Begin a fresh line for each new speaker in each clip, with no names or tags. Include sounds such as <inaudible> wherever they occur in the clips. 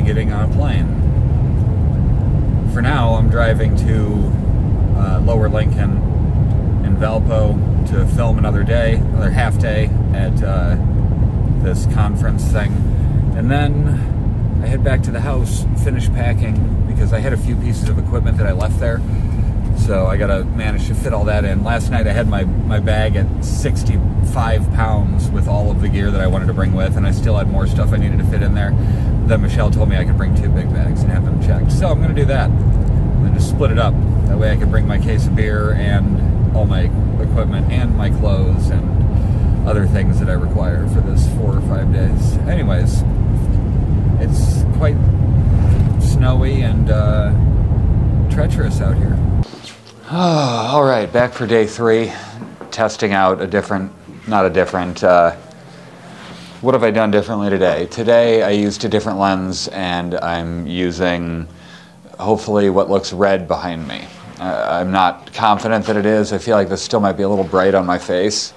be getting on a plane. For now, I'm driving to uh, Lower Lincoln in Valpo to film another day, another half day at uh, this conference thing. And then I head back to the house, finish packing, because I had a few pieces of equipment that I left there. So I gotta manage to fit all that in. Last night I had my, my bag at 65 pounds with all of the gear that I wanted to bring with, and I still had more stuff I needed to fit in there. Then Michelle told me I could bring two big bags and have them checked. So I'm gonna do that. And just split it up. That way I can bring my case of beer and all my equipment and my clothes and other things that I require for this four or five days. Anyways, it's quite snowy and uh, treacherous out here. <sighs> all right, back for day three, testing out a different, not a different, uh, what have I done differently today? Today I used a different lens and I'm using hopefully what looks red behind me. Uh, I'm not confident that it is. I feel like this still might be a little bright on my face,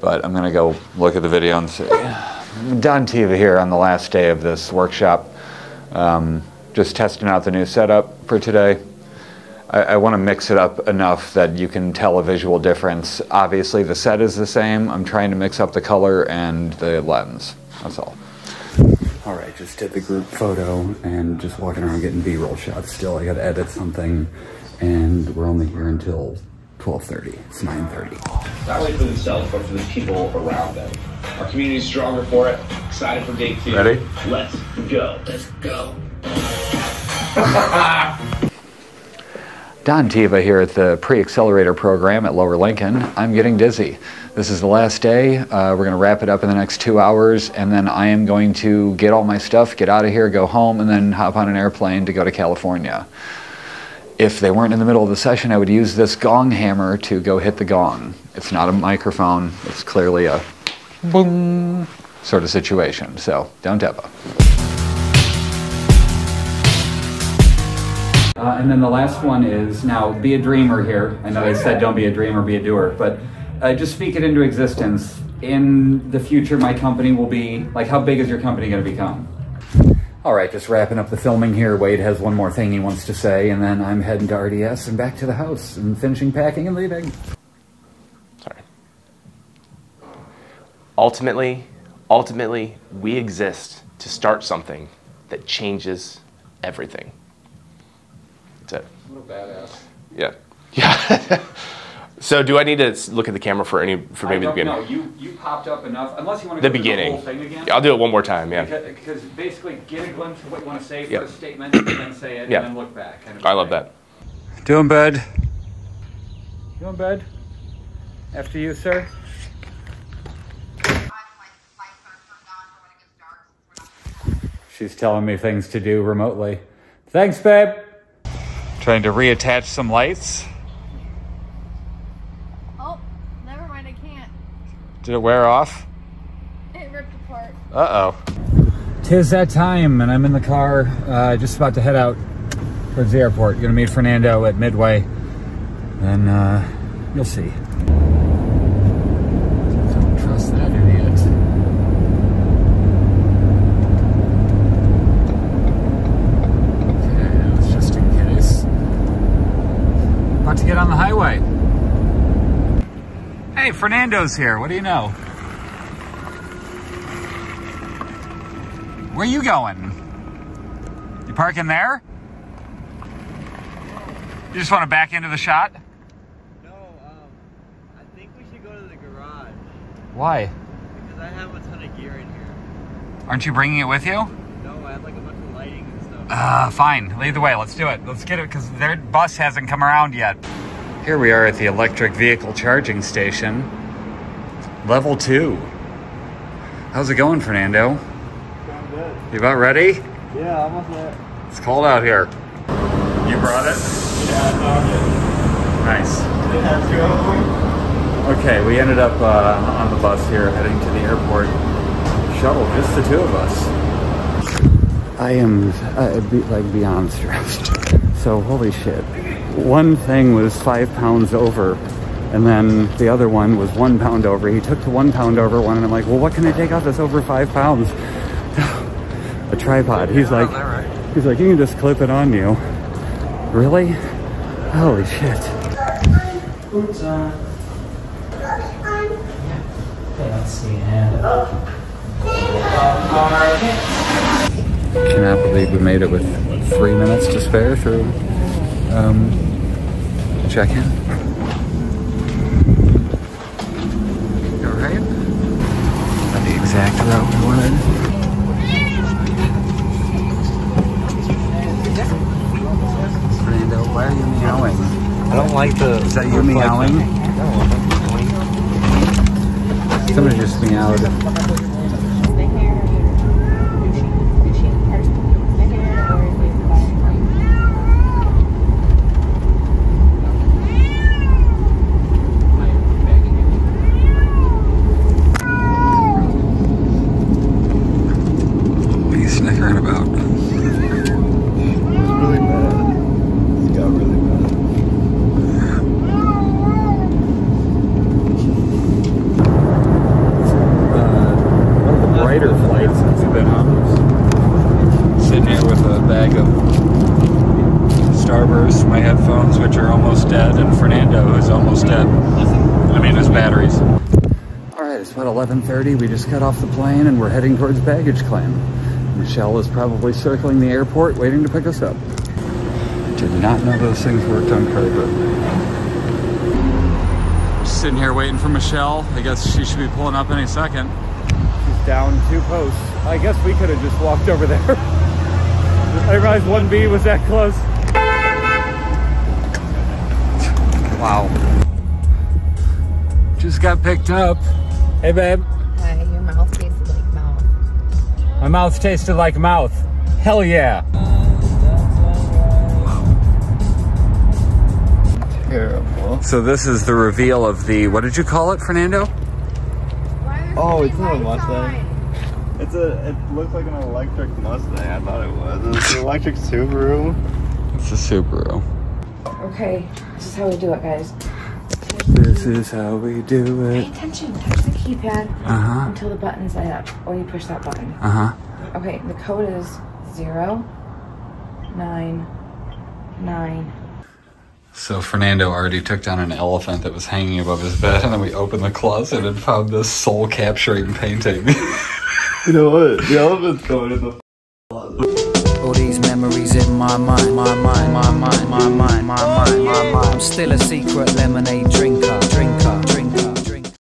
but I'm gonna go look at the video and see. I'm DONTEVA here on the last day of this workshop. Um, just testing out the new setup for today. I, I want to mix it up enough that you can tell a visual difference. Obviously the set is the same. I'm trying to mix up the color and the lens. That's all. All right, just did the group photo and just walking around getting B-roll shots. Still, I got to edit something, and we're only here until 12:30. It's 9:30.
Not only for themselves, but for the people around them. Our community is stronger for it. Excited for day two.
Ready?
Let's go. Let's go. <laughs>
DONTEVA here at the Pre-Accelerator program at Lower Lincoln. I'm getting dizzy. This is the last day. Uh, we're going to wrap it up in the next two hours, and then I am going to get all my stuff, get out of here, go home, and then hop on an airplane to go to California. If they weren't in the middle of the session, I would use this gong hammer to go hit the gong. It's not a microphone. It's clearly a boom sort of situation. So don't ever. Uh, and then the last one is now be a dreamer here. I know they said don't be a dreamer, be a doer, but uh, just speak it into existence. In the future, my company will be like, how big is your company going to become? All right, just wrapping up the filming here. Wade has one more thing he wants to say, and then I'm heading to RDS and back to the house and finishing packing and leaving.
Sorry. Ultimately, ultimately, we exist to start something that changes everything. That's it.
What a badass.
Yeah. <laughs> Yeah. so, do I need to look at the camera for any for maybe the beginning?
know. You you popped up enough. Unless you want to
The
go
beginning.
the whole thing again.
Yeah, I'll do it one more time. Yeah.
Because, because basically, get a glimpse of what you want to say for
Yeah.
a statement, and then say it,
Yeah.
and then look back. Kind of
I love
thing.
that.
Doing bed. Doing bed. After you, sir. She's telling me things to do remotely. Thanks, babe. Trying to reattach some lights.
Oh, never mind, I can't.
Did it wear off?
It ripped apart.
Uh oh. Tis that time, and I'm in the car, uh, just about to head out towards the airport. Gonna meet Fernando at Midway, and uh, you'll see. Don't trust that idiot. Okay, that was just in case. About to get on the highway. Hey, Fernando's here. What do you know? Where are you going? You parking there? You just want to back into the shot?
No, um, I think we should go to the garage
Why?
because I have a ton of gear in here.
Aren't you bringing it with you?
No, I have like a bunch of lighting and stuff.
Uh, fine. Lead the way. Let's do it. Let's get it because their bus hasn't come around yet. Here we are at the electric vehicle charging station. Level two. How's it going, Fernando?
Good.
You about ready?
Yeah, almost there.
It's cold out here. You brought it?
Yeah, I found
Nice.
it. They have two of them.
Okay, we ended up uh, on the bus here heading to the airport shuttle, just the two of us. I am uh, be, like beyond stressed. So, holy shit. One thing was five pounds over, and then the other one was one pound over. He took the one pound over one, and I'm like, well, what can I take out that's over five pounds? <sighs> a tripod. He's like, he's like, you can just clip it on you. Really? Holy shit. Cannot believe we made it with three minutes to spare through um, check-in. All right. Got the exact route we wanted. Fernando, why are you meowing?
I don't like the.
Is that you meowing? Somebody just meowed. What are you snickering about?
really bad. It got really bad.
uh, one of the brighter flights we've been on. Sitting here with a bag of Starburst, my headphones, which are almost dead, and Fernando, who's almost dead. I mean, his batteries. All right, it's about 11:30. We just got off the plane and we're heading towards baggage claim. Michelle is probably circling the airport, waiting to pick us up. Did not know those things worked on carpet. Just sitting here waiting for Michelle. I guess she should be pulling up any second.
She's down two posts. I guess we could have just walked over there. <laughs> I realized 1B was that close.
Wow. Just got picked up. Hey, babe.
Hey, your mouth tasted like mouth.
My mouth tasted like mouth. Hell yeah.
Terrible.
So this is the reveal of the, what did you call it, Fernando?
Oh, it's not a Mustang. It's a. It looks like an electric Mustang. I thought it was. It's an electric Subaru.
It's a Subaru.
Okay, this is how we do it, guys.
This is how we do
Pay
it.
attention. Touch the keypad
Uh-huh.
until the buttons light up, or you push that button.
Uh-huh.
Okay, the code is zero nine nine.
So Fernando already took down an elephant that was hanging above his bed, and then we opened the closet and found this soul-capturing painting. <laughs>
You know what? The elephant's going in the.
My mind, my mind, my mind, my mind, my mind, my mind. I'm still a secret lemonade drinker.